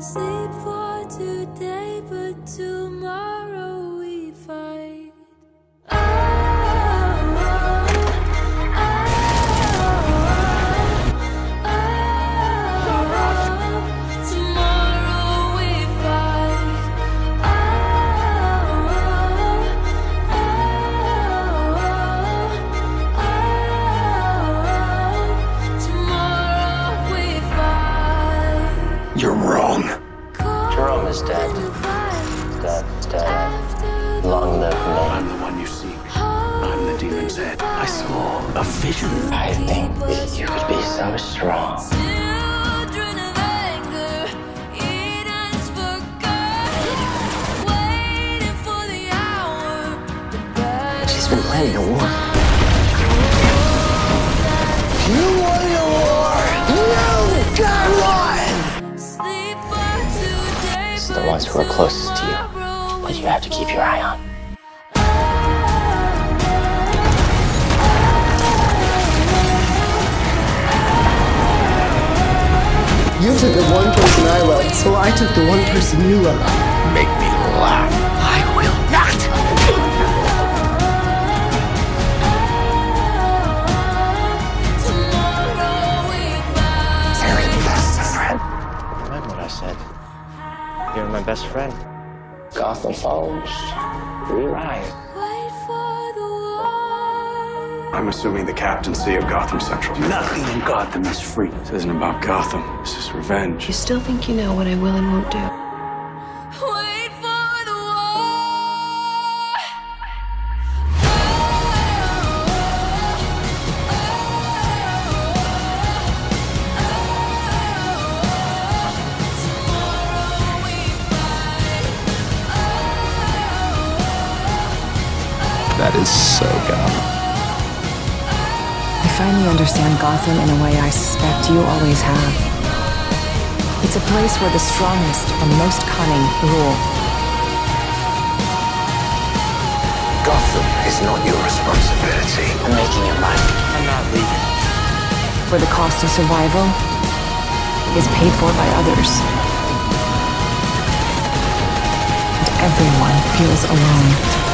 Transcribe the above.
Sleep for today, but tomorrow You're wrong. Jerome is dead. Dead, dead. Long live me. I'm the one you seek. I'm the demon's head. I saw a vision. I think that you could be so strong. Children of anger, Eden's forgotten. Waiting for the hour. The battle She's been planning a war. Sleep ones who are closest to you but you have to keep your eye on. You took the one person I love, so I took the one person you love. Make me laugh. Best friend. Gotham Falls. Rewrite. Wait for the war. I'm assuming the captaincy of Gotham Central. Nothing in Gotham is free. This isn't about Gotham. This is revenge. You still think you know what I will and won't do. That is so Gotham. I finally understand Gotham in a way I suspect you always have. It's a place where the strongest and most cunning rule. Gotham is not your responsibility. I'm making it mine. I'm not leaving. Where the cost of survival is paid for by others. And everyone feels alone.